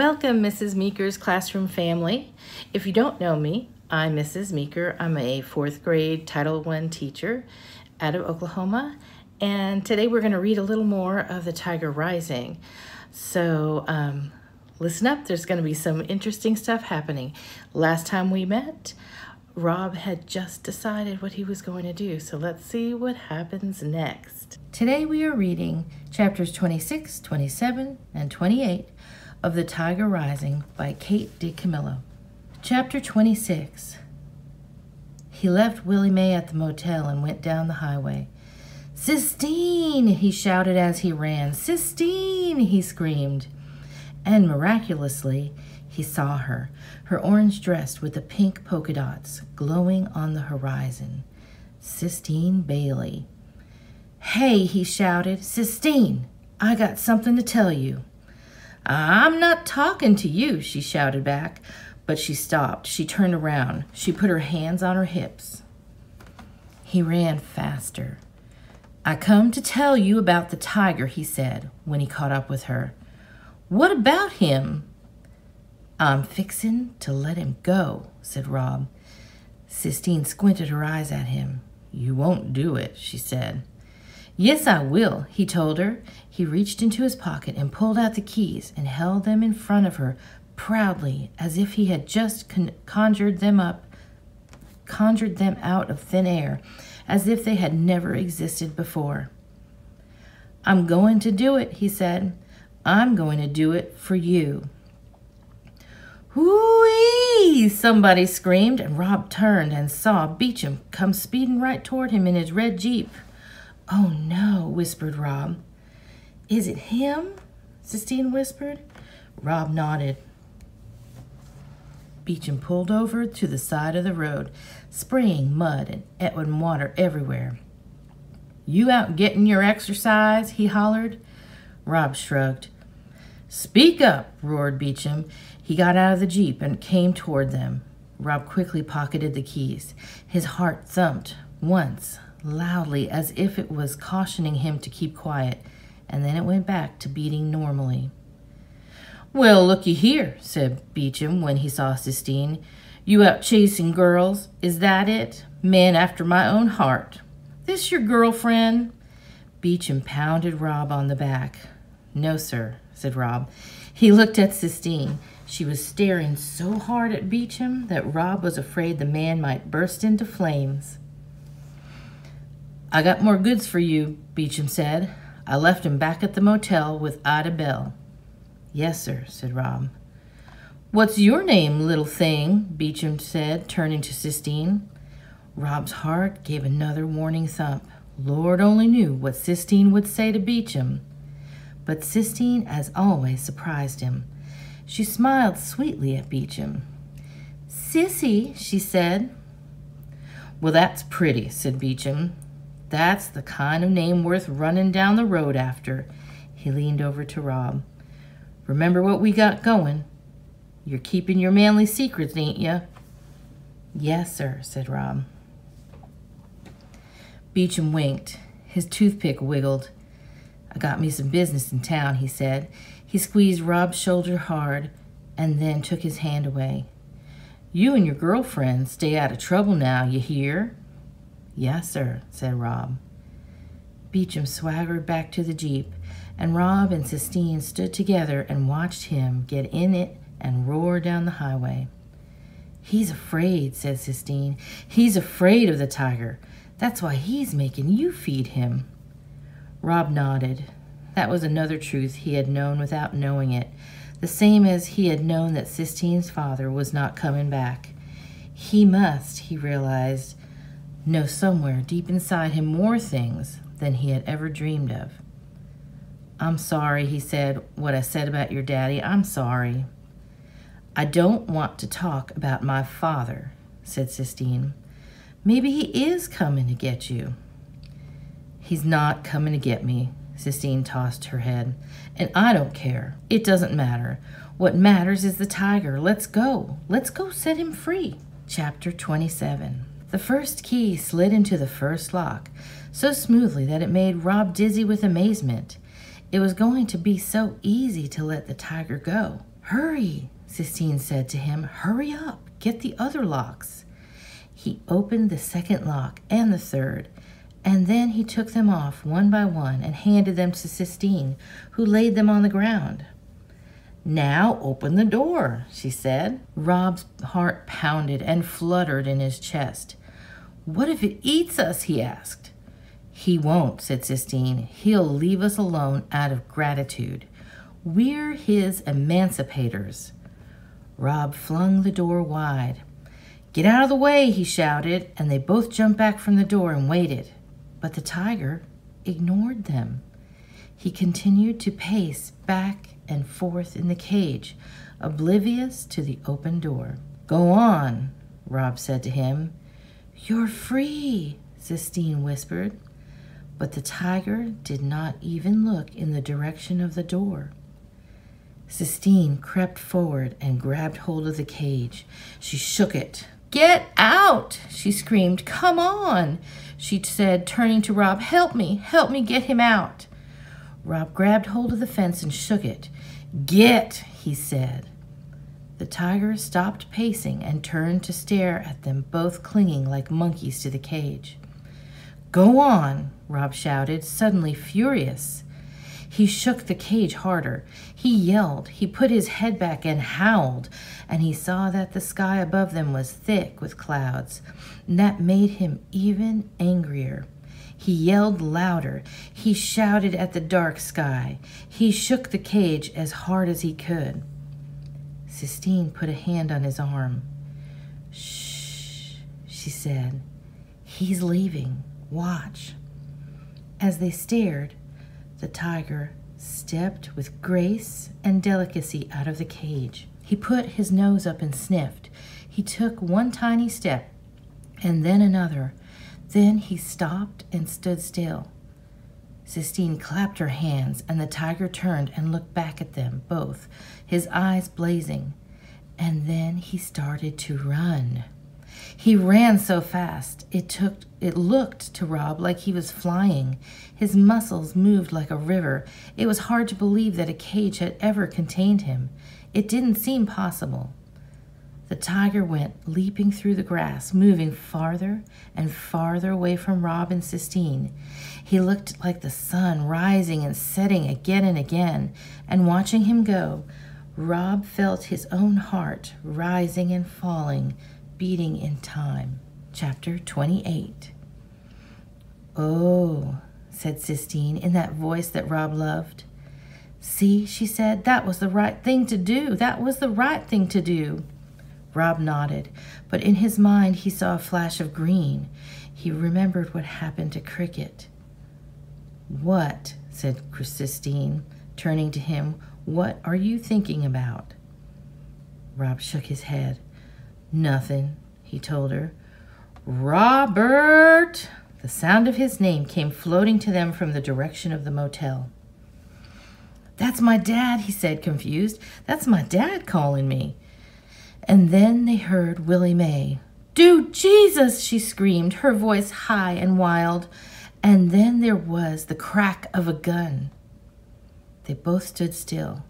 Welcome, Mrs. Meeker's classroom family. If you don't know me, I'm Mrs. Meeker. I'm a fourth grade Title I teacher out of Oklahoma. And today we're going to read a little more of The Tiger Rising. So um, listen up, there's going to be some interesting stuff happening. Last time we met, Rob had just decided what he was going to do. So let's see what happens next. Today we are reading chapters 26, 27, and 28 of The Tiger Rising by Kate DiCamillo. Chapter 26 He left Willie May at the motel and went down the highway. Sistine! he shouted as he ran. Sistine! he screamed. And miraculously, he saw her, her orange dress with the pink polka dots glowing on the horizon. Sistine Bailey. Hey, he shouted. Sistine, I got something to tell you. I'm not talking to you, she shouted back, but she stopped. She turned around. She put her hands on her hips. He ran faster. I come to tell you about the tiger, he said when he caught up with her. What about him? I'm fixin' to let him go, said Rob. Sistine squinted her eyes at him. You won't do it, she said. Yes, I will, he told her. He reached into his pocket and pulled out the keys and held them in front of her proudly as if he had just con conjured them up, conjured them out of thin air, as if they had never existed before. I'm going to do it, he said. I'm going to do it for you. Whoo-ee! Somebody screamed, and Rob turned and saw Beauchamp come speeding right toward him in his red Jeep. Oh no, whispered Rob. Is it him? Sistine whispered. Rob nodded. Beauchamp pulled over to the side of the road, spraying mud and Etwin water everywhere. You out getting your exercise? he hollered. Rob shrugged. Speak up, roared Beauchamp. He got out of the Jeep and came toward them. Rob quickly pocketed the keys. His heart thumped once, loudly as if it was cautioning him to keep quiet, and then it went back to beating normally. Well, looky here, said Beauchamp when he saw Sistine. You out chasing girls, is that it? Man after my own heart. This your girlfriend? Beauchamp pounded Rob on the back. No, sir, said Rob. He looked at Sistine. She was staring so hard at Beecham that Rob was afraid the man might burst into flames. I got more goods for you, Beauchamp said. I left him back at the motel with Ida Belle. Yes, sir, said Rob. What's your name, little thing? Beauchamp said, turning to Sistine. Rob's heart gave another warning thump. Lord only knew what Sistine would say to Beauchamp. But Sistine, as always, surprised him. She smiled sweetly at Beauchamp. Sissy, she said. Well, that's pretty, said Beecham. That's the kind of name worth running down the road after. He leaned over to Rob. Remember what we got going. You're keeping your manly secrets, ain't you? Yes, sir, said Rob. Beauchamp winked. His toothpick wiggled. I got me some business in town, he said. He squeezed Rob's shoulder hard and then took his hand away. You and your girlfriend stay out of trouble now, you hear? Yes, sir, said Rob. Beauchamp swaggered back to the Jeep, and Rob and Sistine stood together and watched him get in it and roar down the highway. He's afraid, said Sistine. He's afraid of the tiger. That's why he's making you feed him. Rob nodded. That was another truth he had known without knowing it, the same as he had known that Sistine's father was not coming back. He must, he realized, know somewhere deep inside him more things than he had ever dreamed of. I'm sorry, he said, what I said about your daddy. I'm sorry. I don't want to talk about my father, said Sistine. Maybe he is coming to get you. He's not coming to get me, Sistine tossed her head. And I don't care. It doesn't matter. What matters is the tiger. Let's go. Let's go set him free. Chapter 27 The first key slid into the first lock so smoothly that it made Rob dizzy with amazement. It was going to be so easy to let the tiger go. Hurry, Sistine said to him. Hurry up, get the other locks. He opened the second lock and the third, and then he took them off one by one and handed them to Sistine, who laid them on the ground. Now open the door, she said. Rob's heart pounded and fluttered in his chest. What if it eats us? he asked. He won't, said Sistine. He'll leave us alone out of gratitude. We're his emancipators. Rob flung the door wide. Get out of the way, he shouted, and they both jumped back from the door and waited. But the tiger ignored them. He continued to pace back and forth in the cage, oblivious to the open door. Go on, Rob said to him. You're free, Sistine whispered. But the tiger did not even look in the direction of the door. Sistine crept forward and grabbed hold of the cage. She shook it. Get out! she screamed. Come on, she said, turning to Rob. Help me, help me get him out. Rob grabbed hold of the fence and shook it. Get, he said. The tiger stopped pacing and turned to stare at them, both clinging like monkeys to the cage. Go on, Rob shouted, suddenly furious. He shook the cage harder. He yelled. He put his head back and howled, and he saw that the sky above them was thick with clouds. And that made him even angrier. He yelled louder. He shouted at the dark sky. He shook the cage as hard as he could. Sistine put a hand on his arm. Shh, she said. He's leaving. Watch. As they stared, the tiger stepped with grace and delicacy out of the cage. He put his nose up and sniffed. He took one tiny step and then another then he stopped and stood still. Sistine clapped her hands, and the tiger turned and looked back at them both, his eyes blazing. And then he started to run. He ran so fast it took it looked to Rob like he was flying. His muscles moved like a river. It was hard to believe that a cage had ever contained him. It didn't seem possible. The tiger went leaping through the grass, moving farther and farther away from Rob and Sistine. He looked like the sun rising and setting again and again, and watching him go, Rob felt his own heart rising and falling, beating in time. Chapter 28 Oh, said Sistine in that voice that Rob loved. See, she said, that was the right thing to do. That was the right thing to do. Rob nodded, but in his mind he saw a flash of green. He remembered what happened to Cricket. What? said Christine, turning to him. What are you thinking about? Rob shook his head. Nothing, he told her. Robert! The sound of his name came floating to them from the direction of the motel. That's my dad, he said, confused. That's my dad calling me. And then they heard Willie May. Do Jesus, she screamed, her voice high and wild. And then there was the crack of a gun. They both stood still,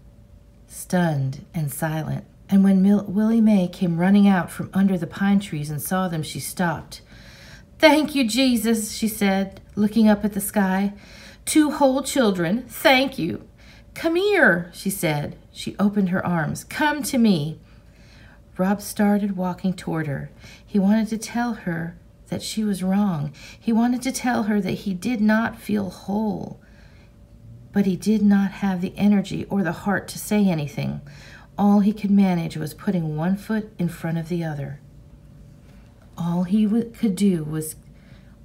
stunned and silent. And when Mil- Willie May came running out from under the pine trees and saw them, she stopped. Thank you, Jesus, she said, looking up at the sky. Two whole children, thank you. Come here, she said. She opened her arms. Come to me. Rob started walking toward her. He wanted to tell her that she was wrong. He wanted to tell her that he did not feel whole. But he did not have the energy or the heart to say anything. All he could manage was putting one foot in front of the other. All he could do was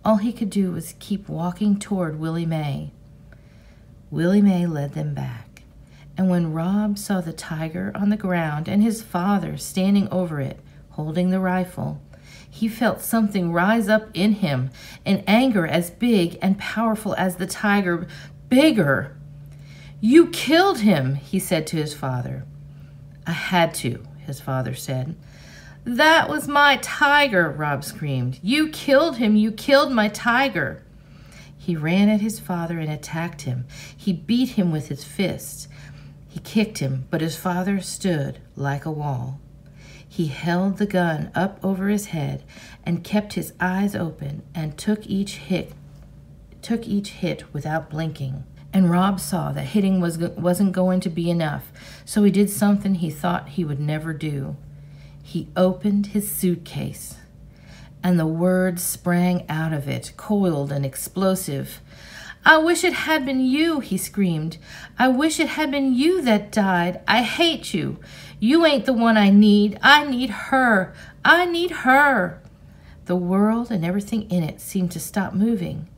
all he could do was keep walking toward Willie May. Willie May led them back. And when Rob saw the tiger on the ground and his father standing over it, holding the rifle, he felt something rise up in him, an anger as big and powerful as the tiger, bigger. You killed him, he said to his father. I had to, his father said. That was my tiger, Rob screamed. You killed him. You killed my tiger. He ran at his father and attacked him. He beat him with his fists. He kicked him, but his father stood like a wall. He held the gun up over his head and kept his eyes open and took each hit took each hit without blinking. And Rob saw that hitting was, wasn't going to be enough, so he did something he thought he would never do. He opened his suitcase, and the words sprang out of it, coiled and explosive. I wish it had been you, he screamed. I wish it had been you that died. I hate you. You ain't the one I need. I need her. I need her. The world and everything in it seemed to stop moving.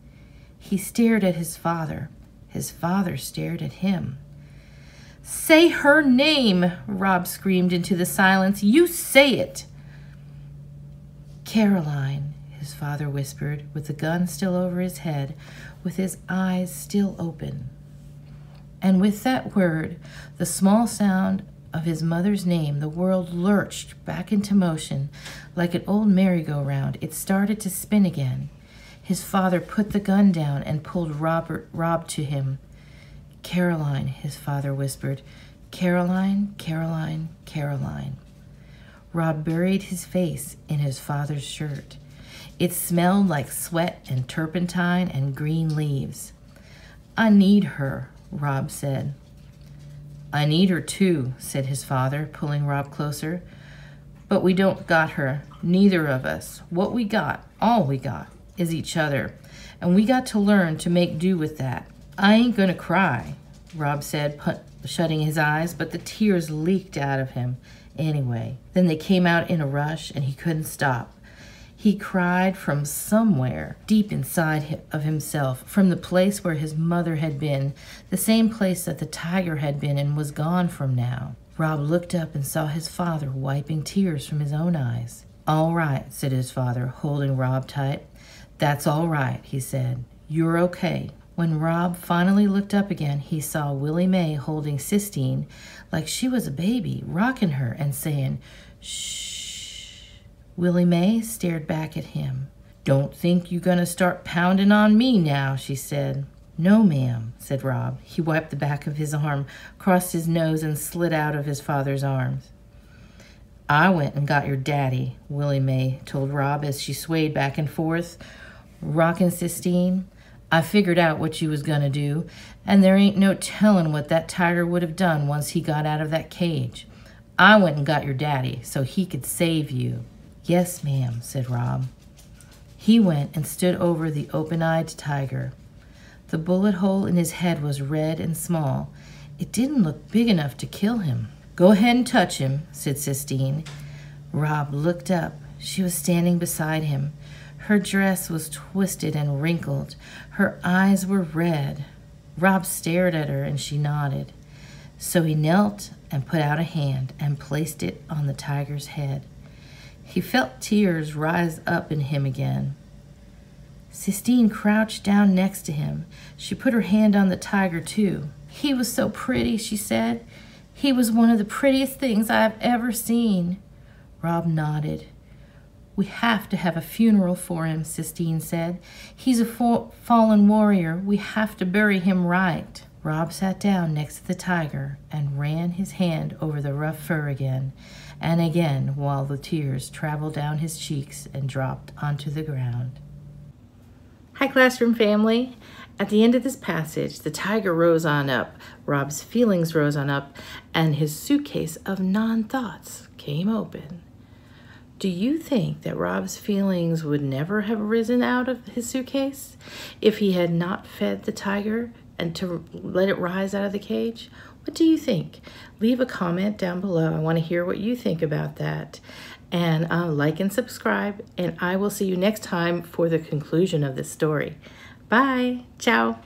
He stared at his father. His father stared at him. Say her name, Rob screamed into the silence. You say it. Caroline, his father whispered, with the gun still over his head, with his eyes still open. And with that word, the small sound of his mother's name, the world lurched back into motion like an old merry-go-round. It started to spin again. His father put the gun down and pulled Robert Rob to him. Caroline, his father whispered. Caroline, Caroline, Caroline. Rob buried his face in his father's shirt. It smelled like sweat and turpentine and green leaves. I need her, Rob said. I need her too, said his father, pulling Rob closer. But we don't got her, neither of us. What we got, all we got, is each other, and we got to learn to make do with that. I ain't gonna cry, Rob said, shutting his eyes, but the tears leaked out of him anyway. Then they came out in a rush, and he couldn't stop. He cried from somewhere deep inside of himself, from the place where his mother had been, the same place that the tiger had been and was gone from now. Rob looked up and saw his father wiping tears from his own eyes. All right, said his father, holding Rob tight. That's all right, he said. You're okay. When Rob finally looked up again, he saw Willie May holding Sistine like she was a baby, rocking her and saying, Shh. Willie May stared back at him. Don't think you are gonna start pounding on me now, she said. No, ma'am, said Rob. He wiped the back of his arm, crossed his nose, and slid out of his father's arms. I went and got your daddy, Willie May told Rob as she swayed back and forth, rockin' Sistine. I figured out what you was gonna do, and there ain't no tellin' what that tiger would have done once he got out of that cage. I went and got your daddy so he could save you. Yes, ma'am, said Rob. He went and stood over the open-eyed tiger. The bullet hole in his head was red and small. It didn't look big enough to kill him. Go ahead and touch him, said Sistine. Rob looked up. She was standing beside him. Her dress was twisted and wrinkled. Her eyes were red. Rob stared at her and she nodded. So he knelt and put out a hand and placed it on the tiger's head. He felt tears rise up in him again. Sistine crouched down next to him. She put her hand on the tiger, too. He was so pretty, she said. He was one of the prettiest things I have ever seen. Rob nodded. We have to have a funeral for him, Sistine said. He's a fallen warrior. We have to bury him right. Rob sat down next to the tiger and ran his hand over the rough fur again and again while the tears traveled down his cheeks and dropped onto the ground. Hi, classroom family. At the end of this passage, the tiger rose on up, Rob's feelings rose on up, and his suitcase of non thoughts came open. Do you think that Rob's feelings would never have risen out of his suitcase if he had not fed the tiger and to let it rise out of the cage? What do you think? Leave a comment down below. I want to hear what you think about that. And uh, like and subscribe, and I will see you next time for the conclusion of this story. Bye. Ciao.